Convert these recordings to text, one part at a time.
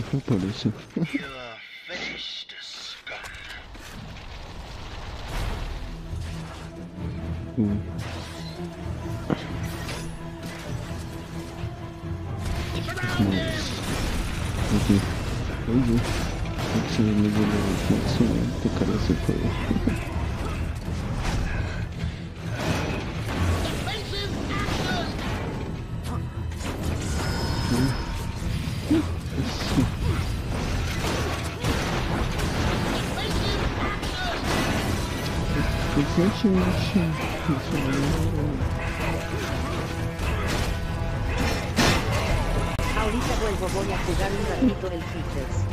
se fue por eso. You are finished, scum. Uy. Vamos. Oye, oye. Se me dio la reflexión, Ahorita vuelvo, voy a jugar un ratito el Fitness.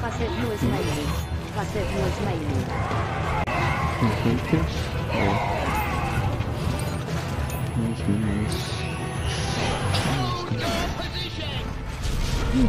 Facer no smiling. Facer no smiling. Entonces, Más menos. Sí,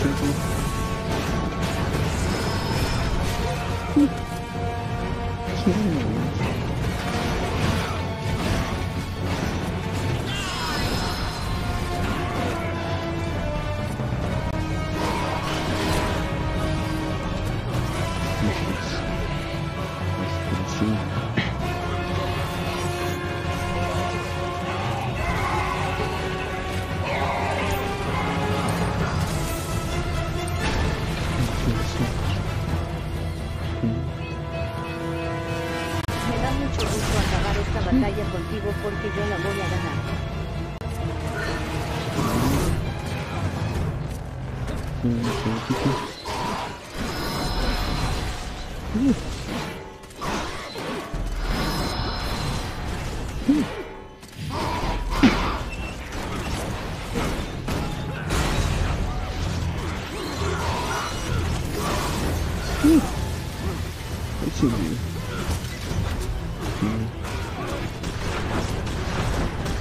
蜘蛛。你，骗我！Contigo porque yo la voy a ganar. Así de fácil.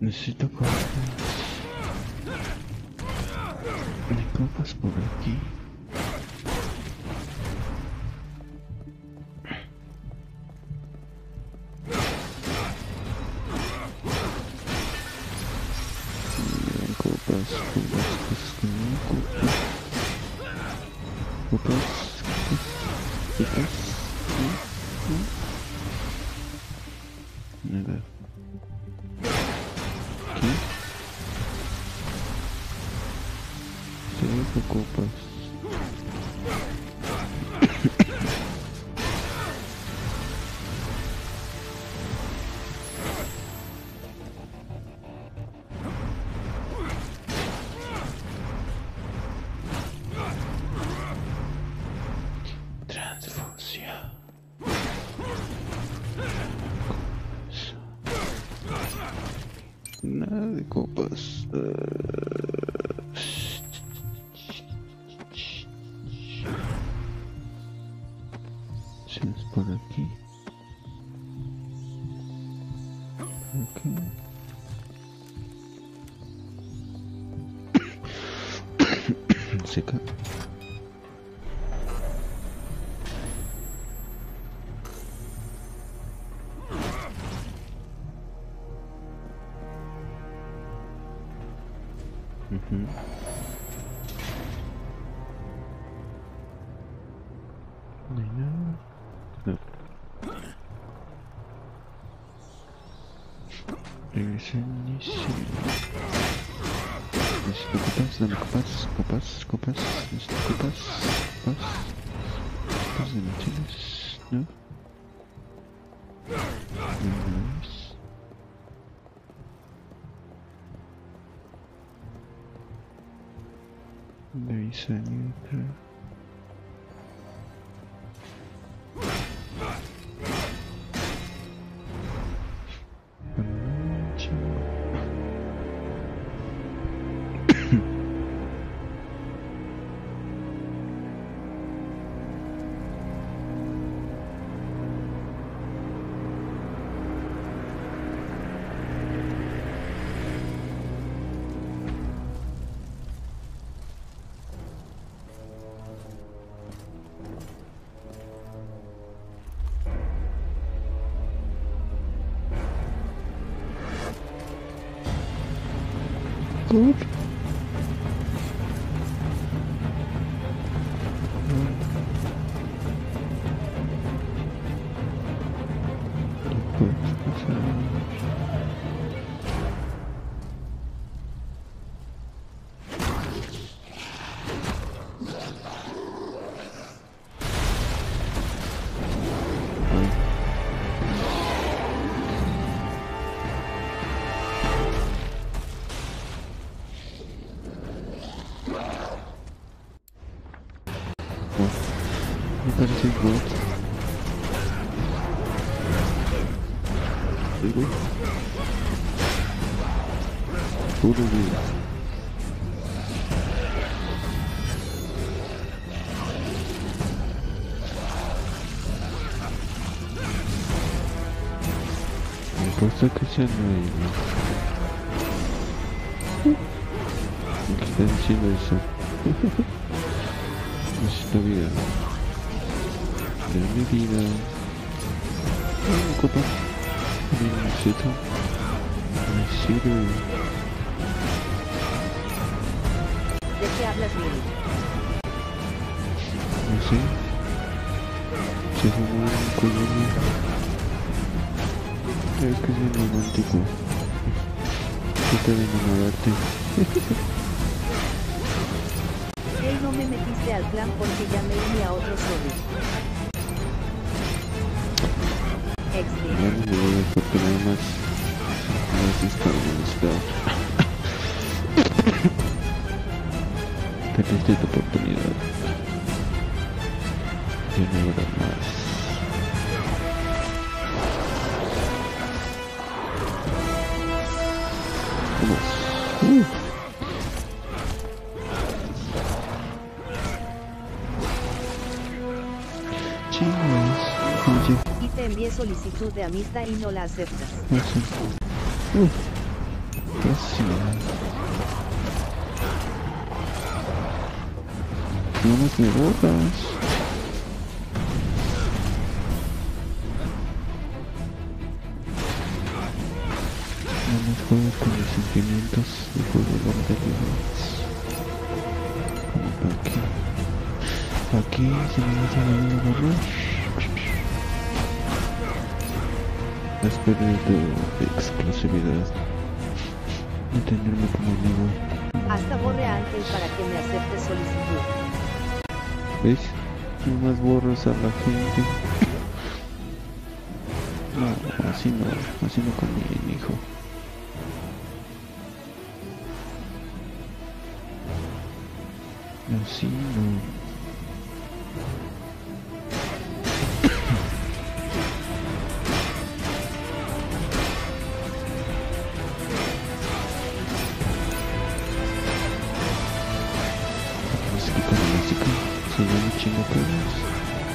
Necesito copas. Hay copas por aquí. Mira, copas, copas, cosas que no copas. Copas, copas, copas. De copas. Si es por aquí. Aquí. Seca. Copas, copas de no tienes, ¿no? No más. De ahí salió клуб Digo. Puro vida. Me cuesta que sea nueve. ¿Qué está diciendo copa. Necesito. Necesito. ¿De qué hablas, Lili? No sé. Se fumó un color. Es que es bien romántico. Trata de enamorarte. Hey, no me metiste al clan porque ya me uní a otro solo. Extreme. Ya no me voy a porque nada más. No has descargado Perdiste tu oportunidad. Ya no habrá solicitud de amistad y no la aceptas. No más me borras. No más juego con los sentimientos de juego anteriores. Como aquí. Aquí se me hace la vida borrar. Perder tu exclusividad de tenerme como amigo. Hasta borre a Ángel para que me acepte solicitud. ¿Ves? Nomás borras a la gente. No, así no, así no conviene, hijo. Así no.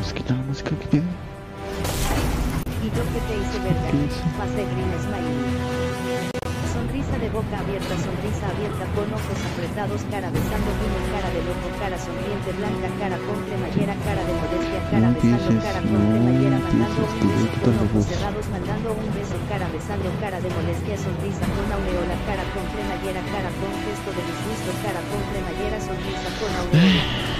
Vamos a quitar la música que. Y yo que te hice verga. ¿Qué hice? Pase green smiley. Sonrisa de boca abierta, sonrisa abierta con ojos apretados, cara besando vino, cara de loco, cara sonriente, blanca, cara con cremallera, cara de modestia, cara No besando, cara con no cremallera, mandando un beso con ojos cerrados, mandando un beso, cara besando, cara de molestia, sonrisa con aureola, cara con cremallera, cara con gesto de disgusto, cara con cremallera, sonrisa con aureola.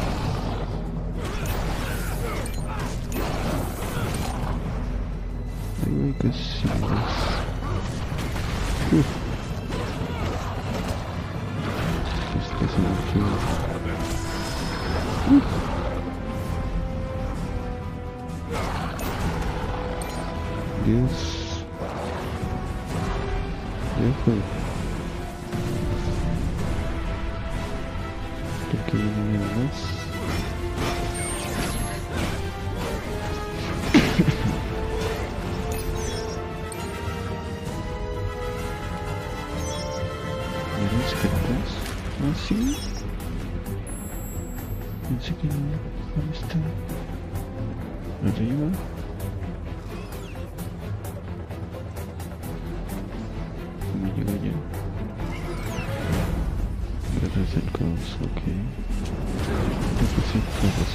No besando, llegaras a sonrisa iniciar con mi ¿Y los cartas? ¿Ah, sí? Pensé que no. ¿Dónde está? ¿Arriba? ¿Cómo llegó ya? Gracias al caos, ok. Depositos.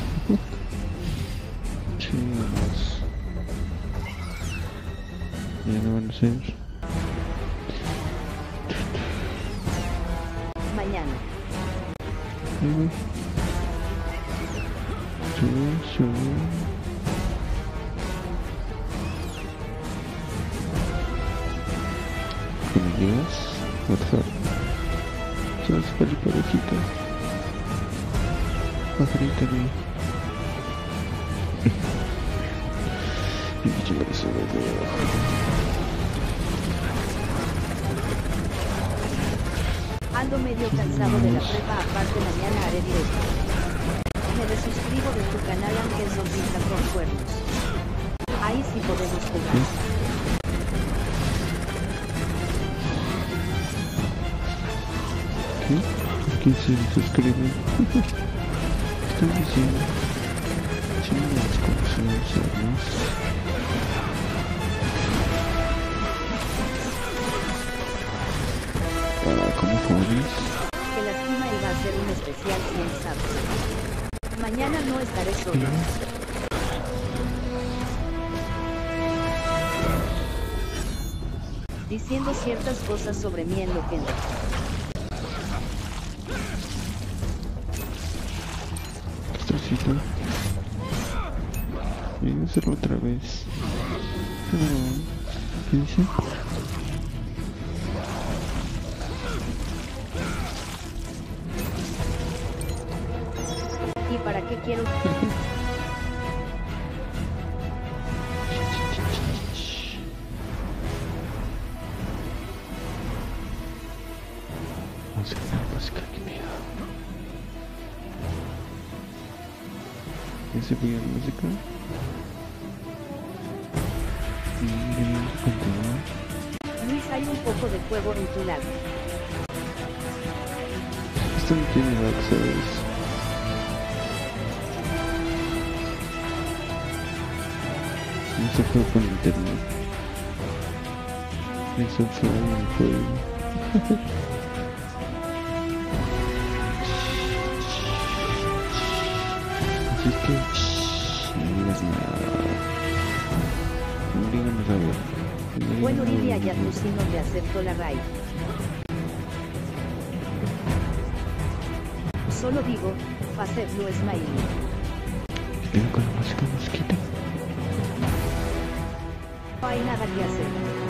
Sí, vamos. Ya no van a ser. mañana. Ahí voy. Sube, sube. ¿Cómo llegas? WhatsApp. Sos pari parejita. Pajarita de... Y que a Ando medio cansado de la prepa, aparte mañana haré directo. Me desuscribo de tu canal Ángel Sonrisa con Cuernos. Ahí sí podemos jugar. ¿Qué? ¿Por qué se suscriben? ¿Qué están diciendo? Chingados, ¿cómo se ven Que lastima iba a ser un especial sin sabes. Mañana no estaré solo. Diciendo ciertas cosas sobre mí en lo que no. A hacerlo otra vez. ¿qué dice? Se fue la música? Luis, hay un poco de fuego en tu lado. Esto no tiene ¿sabes? No se fue con internet. Eso fue un juego. Shh, no digas nada. No digan nada. No Bueno, nada. Ayatlucino te aceptó la raíz. Solo digo, Facer Blue Smiley. Queda con la música mosquita. No hay nada que hacer.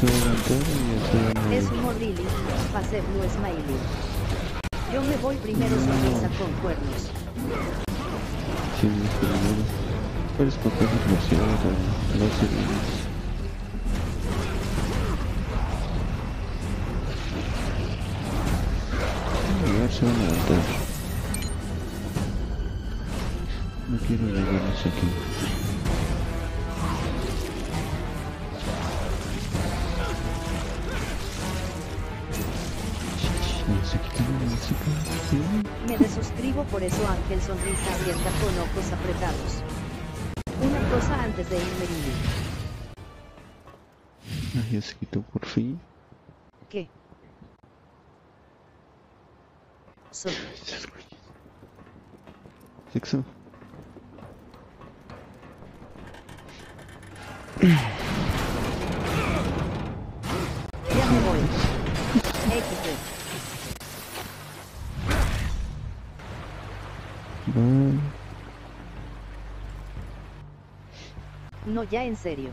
No, no se aguantar y se Es morir. humor Lily, pase blue smiley. Yo me voy primero sonrisa con cuernos. Sí, primero. Puedes papel desgraciado a los heridos. Llegar se van a levantar. No quiero llegarnos aquí. Me desuscribo por eso Ángel sonrisa abierta con ojos apretados. Una cosa antes de irme se quitó por fin. ¿Qué? So- Sexo. ya me voy. XD. No ya en serio.